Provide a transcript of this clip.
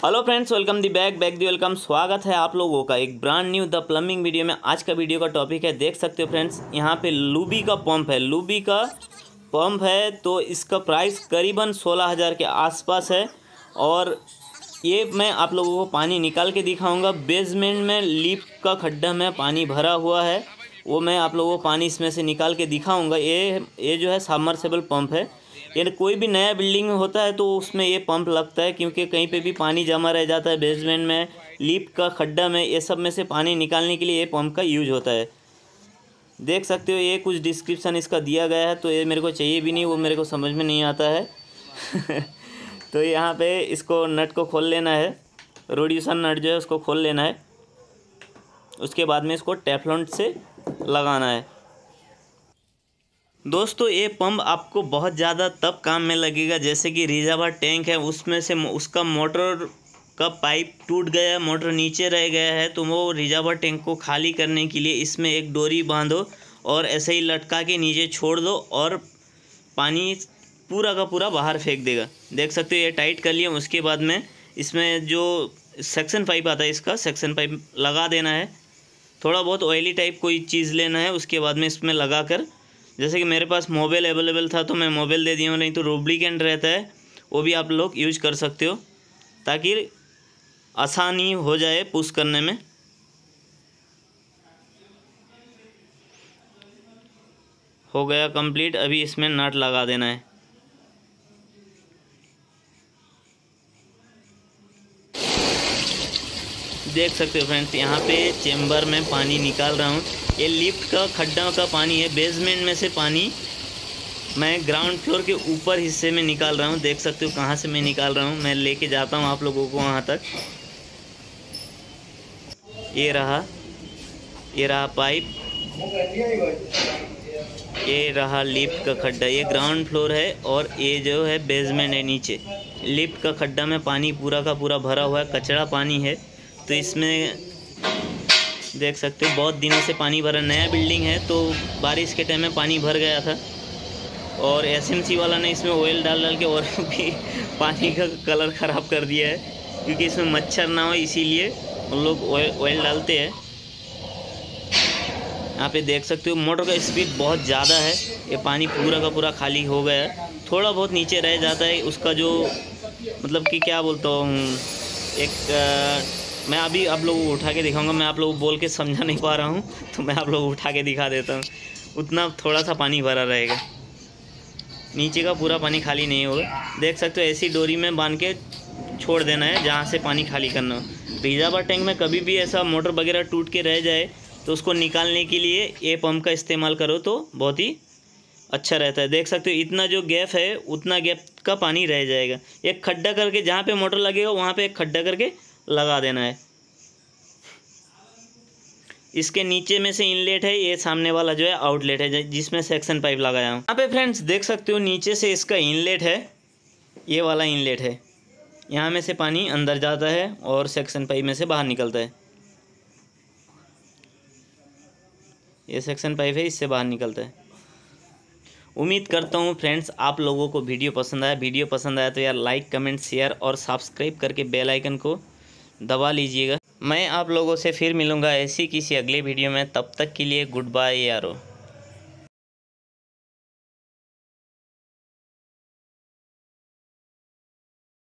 Hello friends welcome the back back the welcome स्वागत है आप लोगों का एक brand new the plumbing video में। आज का वीडियो का टॉपिक है, देख सकते हो फ्रेंड्स यहाँ पे लूबी का पंप है। लूबी का पंप है तो इसका प्राइस करीबन सोलह हज़ार के आसपास है। और ये मैं आप लोगों को पानी निकाल के दिखाऊँगा। बेसमेंट में लीप का खड्डा में पानी भरा हुआ है। वो मैं आप लोगों को पानी इसमें से निकाल के दिखाऊँगा। ये ये जो है सबमर्सेबल पम्प है। यानी कोई भी नया बिल्डिंग होता है तो उसमें ये पंप लगता है क्योंकि कहीं पे भी पानी जमा रह जाता है बेसमेंट में लीप का खड्डा में, ये सब में से पानी निकालने के लिए ये पंप का यूज़ होता है। देख सकते हो, ये कुछ डिस्क्रिप्शन इसका दिया गया है तो ये मेरे को चाहिए भी नहीं, वो मेरे को समझ में नहीं आता है। तो यहाँ पे इसको नट को खोल लेना है रोड्यूसन नट जो है उसको खोल लेना है। उसके बाद में इसको टेफलॉन्ट से लगाना है। दोस्तों, ये पंप आपको बहुत ज़्यादा तब काम में लगेगा जैसे कि रिजर्वर टैंक है, उसमें से उसका मोटर का पाइप टूट गया मोटर नीचे रह गया है तो वो रिजर्वर टैंक को खाली करने के लिए इसमें एक डोरी बांधो और ऐसे ही लटका के नीचे छोड़ दो और पानी पूरा का पूरा बाहर फेंक देगा। देख सकते हो, ये टाइट कर लिया, उसके बाद में इसमें जो सेक्शन पाइप आता है, इसका सेक्शन पाइप लगा देना है। थोड़ा बहुत ऑयली टाइप कोई चीज़ लेना है, उसके बाद में इसमें लगा कर जैसे कि मेरे पास मोबाइल अवेलेबल था तो मैं मोबाइल दे दिया हूँ, नहीं तो रूब्लिकेंट रहता है, वो भी आप लोग यूज़ कर सकते हो, ताकि आसानी हो जाए पुश करने में। हो गया कंप्लीट अभी इसमें नट लगा देना है। देख सकते हो फ्रेंड्स यहाँ पे चेम्बर में पानी निकाल रहा हूँ। ये लिफ्ट का, खड्डा का पानी है बेसमेंट में से पानी मैं ग्राउंड फ्लोर के ऊपर हिस्से में निकाल रहा हूँ। देख सकते हो कहाँ से मैं निकाल रहा हूँ। मैं लेके जाता हूँ आप लोगों को वहाँ तक। ये रहा ये रहा पाइप। ये रहा लिफ्ट का खड्डा। ये ग्राउंड फ्लोर है और ये जो है बेसमेंट है नीचे। लिफ्ट का खड्डा में पानी पूरा का पूरा भरा हुआ है, कचरा पानी है। तो इसमें देख सकते हो, बहुत दिनों से पानी भरा, नया बिल्डिंग है तो बारिश के टाइम में पानी भर गया था। और एसएमसी वाला ने इसमें ऑयल डाल डाल के और भी पानी का कलर ख़राब कर दिया है, क्योंकि इसमें मच्छर ना हो, इसीलिए उन लोग ऑयल डालते हैं। यहाँ पे देख सकते हो मोटर का स्पीड बहुत ज़्यादा है, ये पानी पूरा का पूरा खाली हो गया है। थोड़ा बहुत नीचे रह जाता है, उसका जो मतलब कि क्या बोलता हूँ, एक मैं अभी आप लोगों को उठा के दिखाऊँगा, मैं आप लोगों को बोल के समझा नहीं पा रहा हूँ तो मैं आप लोगों उठा के दिखा देता हूँ। उतना थोड़ा सा पानी भरा रहेगा। नीचे का पूरा पानी खाली नहीं होगा। देख सकते हो, ऐसी डोरी में बाँध के छोड़ देना है, जहाँ से पानी खाली करना हो। रिजर्वर टैंक में कभी भी ऐसा मोटर वगैरह टूट के रह जाए तो उसको निकालने के लिए ये पंप का इस्तेमाल करो तो बहुत ही अच्छा रहता है। देख सकते हो, इतना जो गैप है, उतना गैप का पानी रह जाएगा। एक खड्डा करके, जहाँ पे मोटर लगेगा, वहाँ पे एक खड्डा करके लगा देना है। इसके नीचे में से इनलेट है, ये सामने वाला जो है आउटलेट है, जिसमें सेक्शन पाइप लगाया हूँ। यहाँ पे फ्रेंड्स देख सकते हो, नीचे से इसका इनलेट है, ये वाला इनलेट है। यहाँ में से पानी अंदर जाता है और सेक्शन पाइप में से बाहर निकलता है। ये सेक्शन पाइप है, इससे बाहर निकलता है। उम्मीद करता हूँ फ्रेंड्स आप लोगों को वीडियो पसंद आया। वीडियो पसंद आया तो यार लाइक कमेंट शेयर और सब्सक्राइब करके बेल आइकन को दबा लीजिएगा। मैं आप लोगों से फिर मिलूँगा ऐसी किसी अगले वीडियो में। तब तक के लिए गुड बाय यारो।